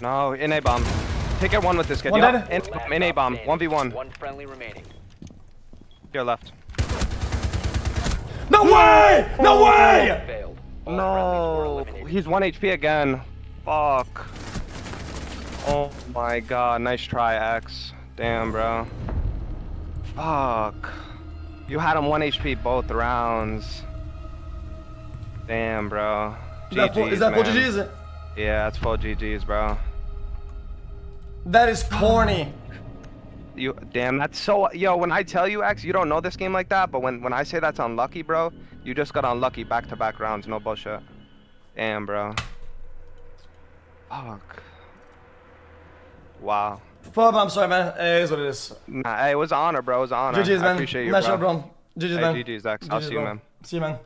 No, in A bomb. Take it one with this kid. One Yup, dead. In, in A bomb. One v one. One friendly remaining. Your left. No way! No oh. way! Failed. All friendlies were No, he's one HP again. Fuck. Oh my god, nice try, X. Damn, bro. Fuck. You had him one HP both rounds. Damn, bro. Is that full, is that full. GG's? Yeah, that's full GG's, bro. That is corny. You damn, that's so. Yo, when I tell you, X, you don't know this game like that, but when when I say that's unlucky, bro, you just got unlucky back to back rounds. No bullshit. Damn, bro. Fuck. Wow. Fuck, I'm sorry, man. It is what it is. Nah, hey, it was an honor, bro. It was an honor. GG's, I man. appreciate you, nice bro. job, bro. GG's, Hey, man. GG's, X. I'll GG's, see you, bro. man. See you, man.